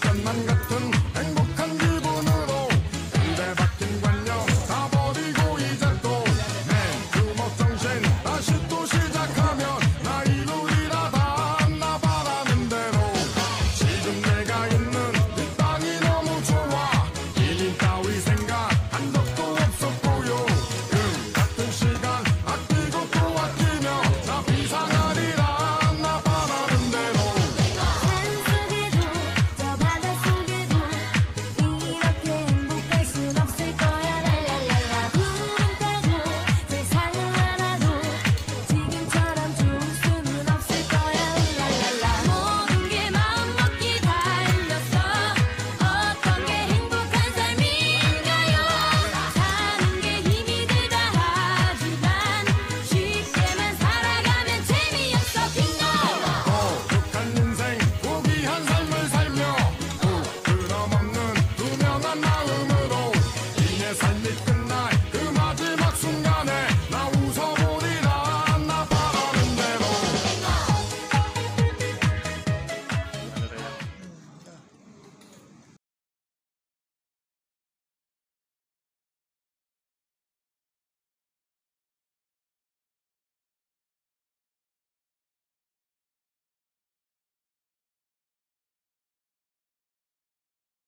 Come on,